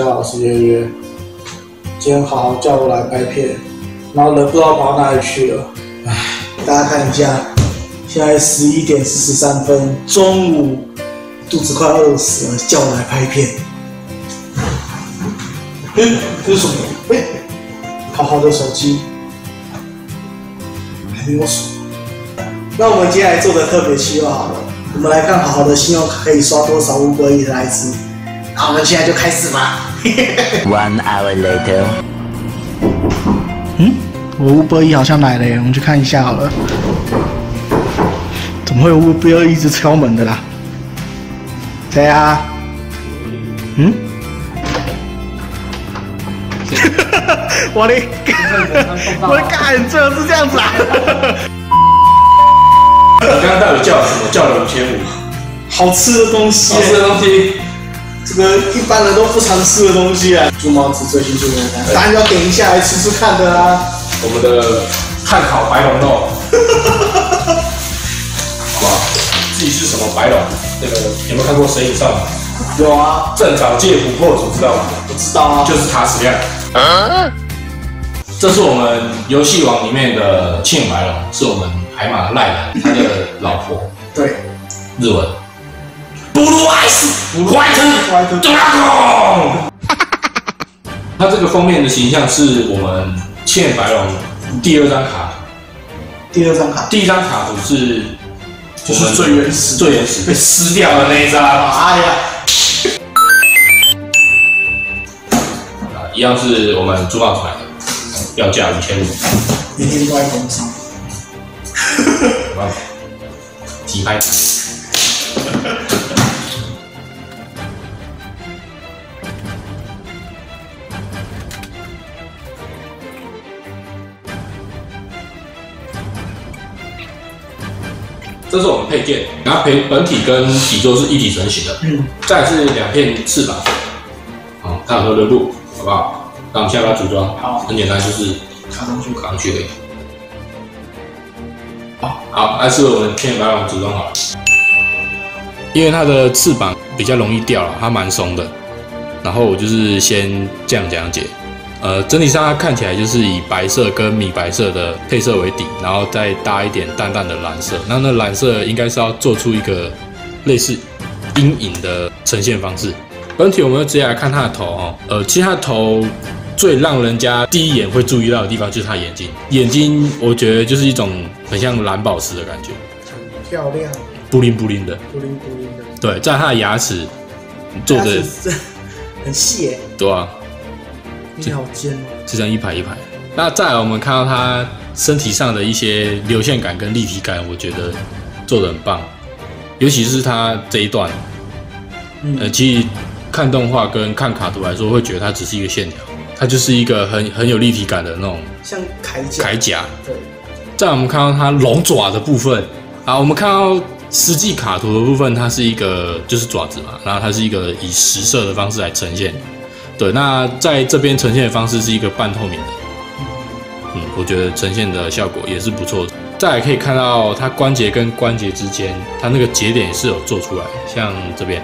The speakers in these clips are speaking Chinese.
叫老师约约，今天好好叫我来拍片，然后人不知道跑哪里去了。唉，大家看一下，现在十一点四十三分，中午，肚子快饿死了，叫我来拍片。哎，这是什么？哎，好好的手机，还没有锁。那我们接下来做的特别期望好了，我们来看好好的信用卡可以刷多少五百亿的来自。那我们现在就开始吧。One hour later. 嗯，我五波一好像来了耶，我们去看一下好了。怎么会有五百亿一直敲门的啦？谁啊？嗯？我的，我的干，这是这样子啊？你刚刚到底叫了什么？叫了五千五，好吃的东西耶，好吃的东西。这个一般人都不常吃的东西啊。猪毛子最新出的，当然要点一下来吃吃看的啊。我们的炭烤白龙肉，好不好？至于是什么白龙，那个有没有看过《神隐少女》？有啊，正早界琥珀主知道吗？我知道啊。就是塔矢亮。这是我们游戏王里面的庆白龙，是我们海马的赖人，他的老婆，对，日文。Blue Eyes White Dragon。它 这个。封面的形象是我们倩白龙第二张卡，第二张卡，第一张卡图是就是最原始。最原始被撕掉的那一张。啊，哎呀，一样是我们珠宝买的，要价五千五，每天都在工商。有办法，急拍。这是我们配件，然后本本体跟底座是一体成型的，嗯，再来是两片翅膀，好，它有合热度，好不好？那我们现在把它组装，好很简单，就是卡上去，卡上去而已。好，好，还是我们先把它组装好了。因为它的翅膀比较容易掉了，它蛮松的。然后我就是先这样讲解。呃，整体上它看起来就是以白色跟米白色的配色为底，然后再搭一点淡淡的蓝色。那那蓝色应该是要做出一个类似阴影的呈现方式。本体我们就直接来看它的头哦。呃，其实它的头最让人家第一眼会注意到的地方就是它眼睛。眼睛我觉得就是一种很像蓝宝石的感觉，很漂亮，布灵布灵的。布灵布灵的，对，在它的牙齿做的是 很细耶，对啊，你好尖哦。就这样一排一排。那再来我们看到它身体上的一些流线感跟立体感，我觉得做的很棒，尤其是它这一段，嗯呃，其实看动画跟看卡图来说，会觉得它只是一个线条，它就是一个很很有立体感的那种像铠甲，铠甲。对，再来我们看到它龙爪的部分啊，我们看到实际卡图的部分，它是一个就是爪子嘛，然后它是一个以实色的方式来呈现。对，那在这边呈现的方式是一个半透明的，嗯，我觉得呈现的效果也是不错的。再来可以看到它关节跟关节之间，它那个节点是有做出来，像这边，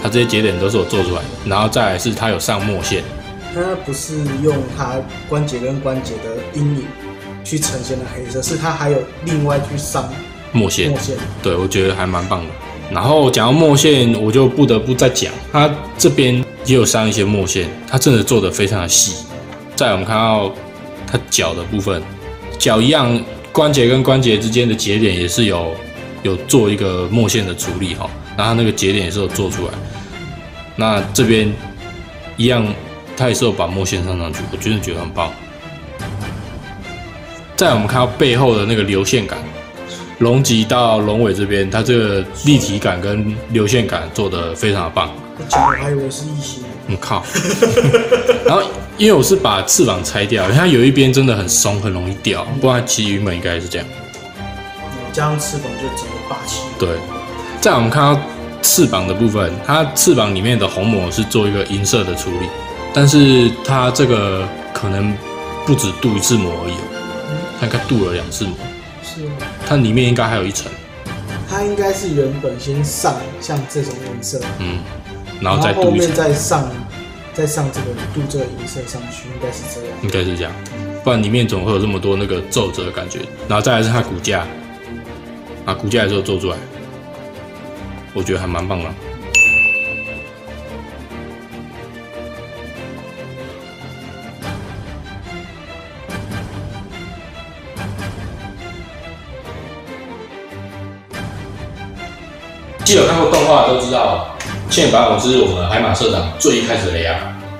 它这些节点都是有做出来的。然后再来是它有上墨线，它不是用它关节跟关节的阴影去呈现的黑色，是它还有另外去上墨线墨，线。对，我觉得还蛮棒的。然后讲到墨线，我就不得不再讲，它这边也有上一些墨线，它真的做的非常的细。再我们看到它脚的部分，脚一样，关节跟关节之间的节点也是有有做一个墨线的处理哈，然后那个节点也是有做出来。那这边一样，它也是有把墨线上上去，我真的觉得很棒。再来我们看到背后的那个流线感，龙脊到龙尾这边，它这个立体感跟流线感做得非常的棒。我讲我还以为是异形，嗯靠，然后因为我是把翅膀拆掉，它有一边真的很松，很容易掉，不然其实原本应该是这样。加上翅膀就整个霸气。对，再来我们看到翅膀的部分，它翅膀里面的虹膜是做一个银色的处理，但是它这个可能不止镀一次膜而已哦，它应该镀了两次膜，是吗？它里面应该还有一层。它应该是原本先上像这种颜色，嗯，然后再后面再上再上这个镀这个银色上去，应该是这样。应该是这样，不然里面总会有这么多那个皱褶的感觉。然后再来是它骨架，啊，骨架的时候做出来，我觉得还蛮棒的。既有看过动画都知道，千眼白龙是我们海马社长最一开始的雷亚。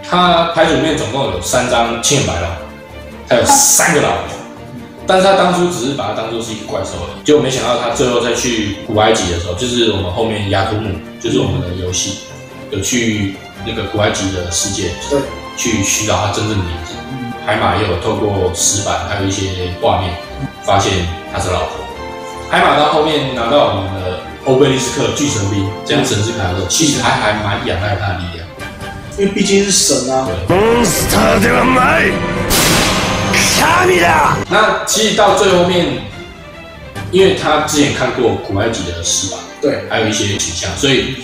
他牌组里面总共有三张千眼白龙，还有三个老婆，但是他当初只是把它当做是一个怪兽而已，结果没想到他最后再去古埃及的时候，就是我们后面雅图姆，就是我们的游戏，有去那个古埃及的世界对，去寻找他真正的名字。海马也有透过石板还有一些画面，发现他是老婆。海马到后面拿到我们的欧贝利斯克巨神兵这样神之卡的时候，其实还还蛮仰赖他的力量。因为毕竟是神啊。对，モンスターではない神だ那其实到最后面，因为他之前看过古埃及的石板，对，还有一些景象，所以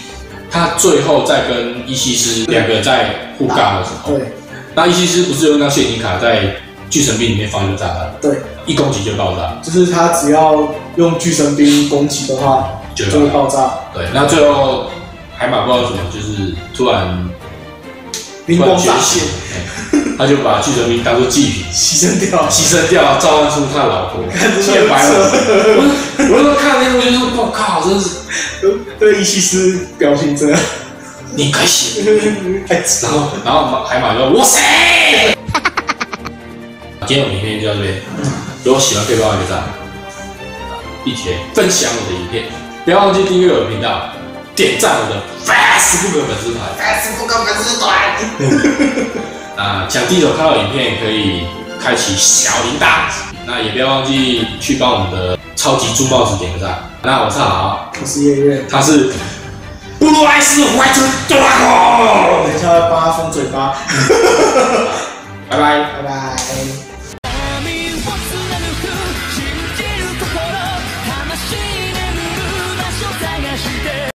他最后在跟伊西斯两个在互尬的时候，对，那伊西斯不是有那陷阱卡在巨神兵里面放一个炸弹，对，一攻击就爆炸，就是他只要用巨神兵攻击的话， 就就会爆炸，对，那最后海马不知道怎么，就是突然灵光乍现，哎他就把巨神兵当做祭品。牺牲掉。牺牲掉，召唤出他的老婆，看真的千白了。我我那时候看那部就说，我靠，真是 对伊西斯表情这样，你该死。太扯然后然后海马就说哇塞。今天我们影片就到这边，如果喜欢可以帮我一个赞，并且分享我的影片，不要忘记订阅我的频道，点赞我的 Facebook 粉丝团。Facebook 粉丝团。啊，想第一手看到影片可以开启小铃铛，那也不要忘记去帮我们的超级猪帽子点个赞。那我是好，我是月月，他是布鲁埃斯怀特多拉狗，等一下要帮他封嘴巴，拜拜。拜拜。